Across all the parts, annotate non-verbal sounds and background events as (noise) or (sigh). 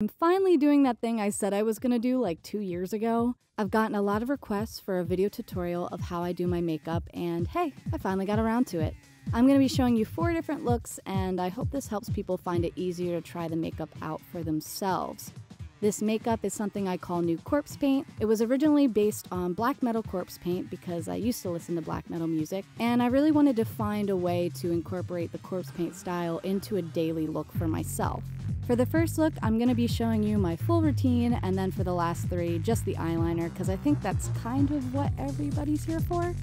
I'm finally doing that thing I said I was gonna do like two years ago. I've gotten a lot of requests for a video tutorial of how I do my makeup, and hey, I finally got around to it. I'm gonna be showing you four different looks, and I hope this helps people find it easier to try the makeup out for themselves. This makeup is something I call new corpse paint. It was originally based on black metal corpse paint because I used to listen to black metal music, and I really wanted to find a way to incorporate the corpse paint style into a daily look for myself. For the first look, I'm going to be showing you my full routine, and then for the last three, just the eyeliner, because I think that's kind of what everybody's here for.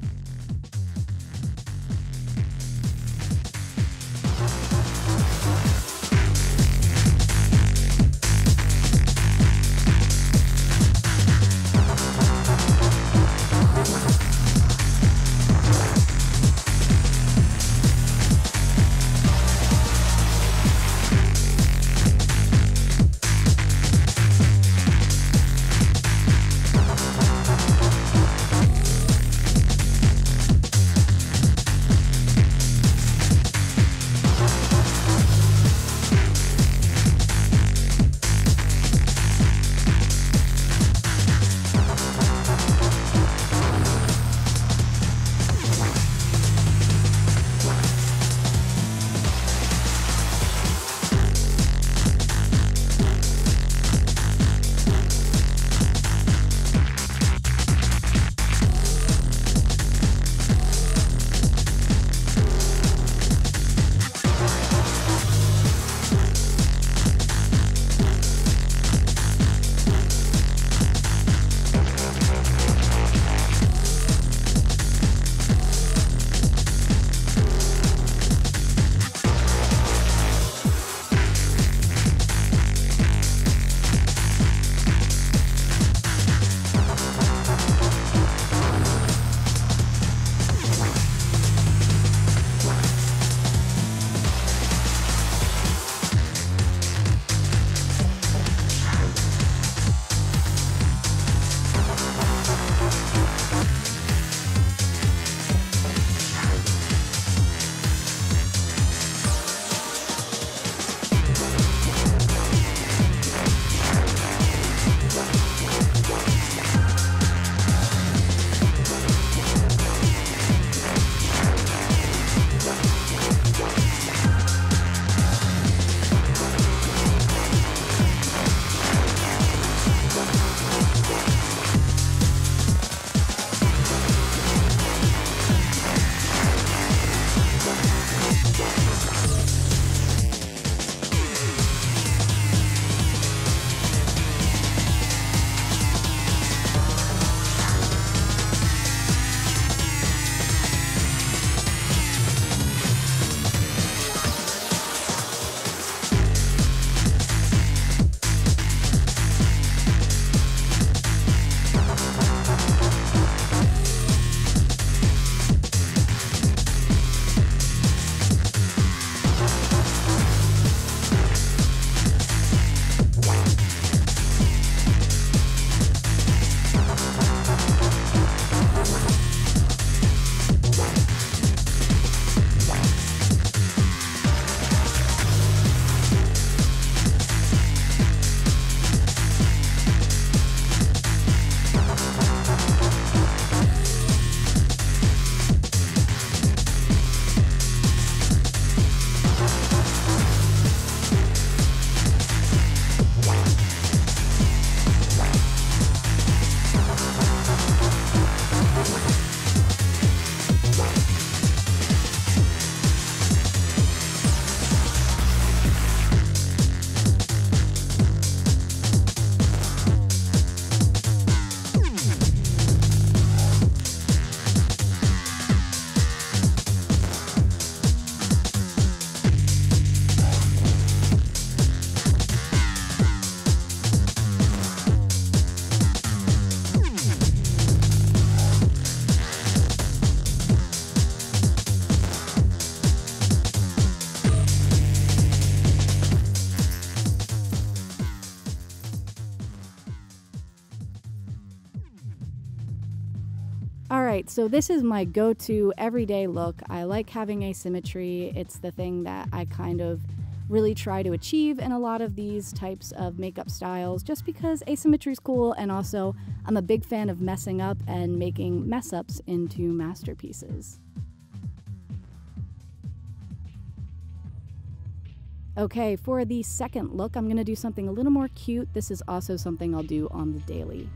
All right, so this is my go to everyday look. I like having asymmetry, it's the thing that I kind of really try to achieve in a lot of these types of makeup styles just because asymmetry is cool and also I'm a big fan of messing up and making mess ups into masterpieces. Okay, for the second look, I'm going to do something a little more cute. This is also something I'll do on the daily.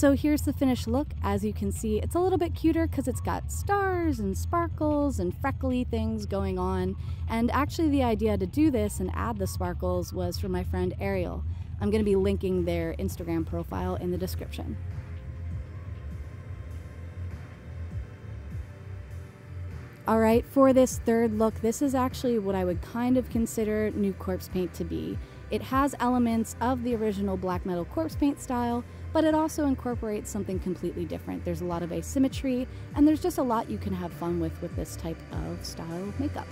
So here's the finished look. As you can see, it's a little bit cuter because it's got stars and sparkles and freckly things going on. And actually the idea to do this and add the sparkles was from my friend Ariel. I'm going to be linking their Instagram profile in the description. Alright, for this third look, this is actually what I would kind of consider new corpse paint to be. It has elements of the original black metal corpse paint style, but it also incorporates something completely different. There's a lot of asymmetry, and there's just a lot you can have fun with with this type of style of makeup.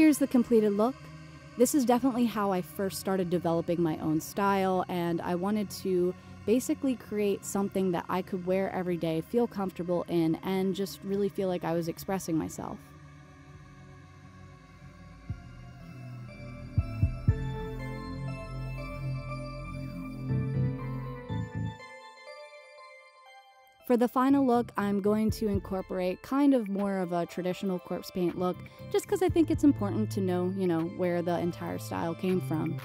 Here's the completed look. This is definitely how I first started developing my own style, and I wanted to basically create something that I could wear every day, feel comfortable in, and just really feel like I was expressing myself. For the final look, I'm going to incorporate kind of more of a traditional corpse paint look, just because I think it's important to know, you know, where the entire style came from.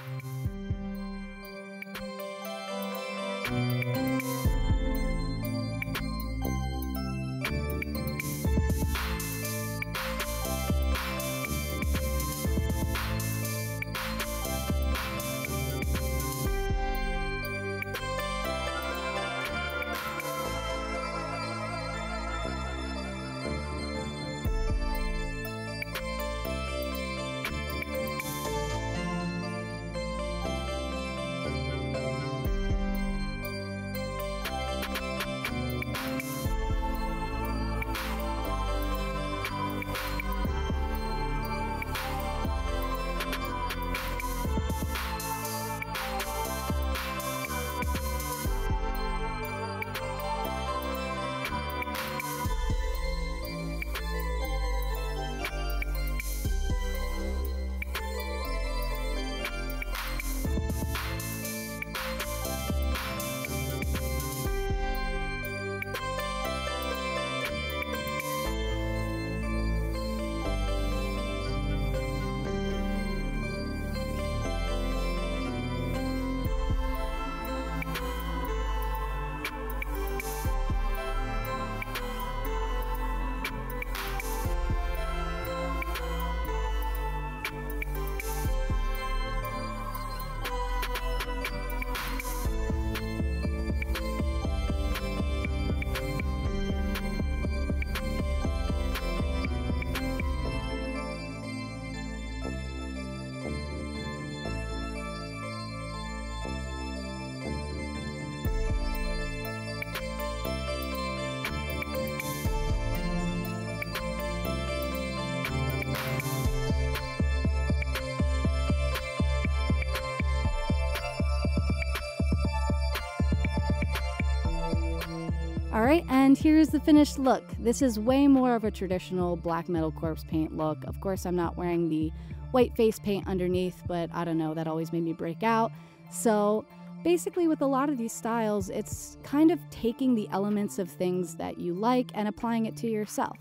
Alright, and here's the finished look. This is way more of a traditional black metal corpse paint look. Of course, I'm not wearing the white face paint underneath, but I don't know, that always made me break out. So basically, with a lot of these styles, it's kind of taking the elements of things that you like and applying it to yourself.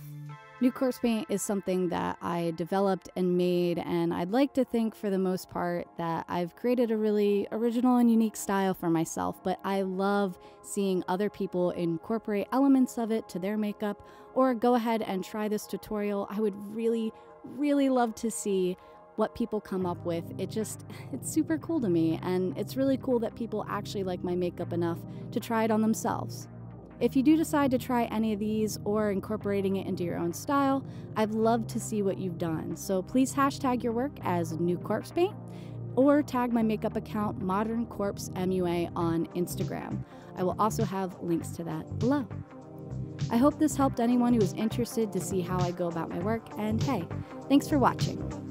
New Corpse Paint is something that I developed and made, and I'd like to think for the most part that I've created a really original and unique style for myself, but I love seeing other people incorporate elements of it to their makeup or go ahead and try this tutorial. I would really, really love to see what people come up with. It just, (laughs) it's super cool to me, and it's really cool that people actually like my makeup enough to try it on themselves. If you do decide to try any of these or incorporating it into your own style, I'd love to see what you've done. So please hashtag your work as New Corpse Paint or tag my makeup account Modern Corpse MUA on Instagram. I will also have links to that below. I hope this helped anyone who is interested to see how I go about my work, and hey, thanks for watching.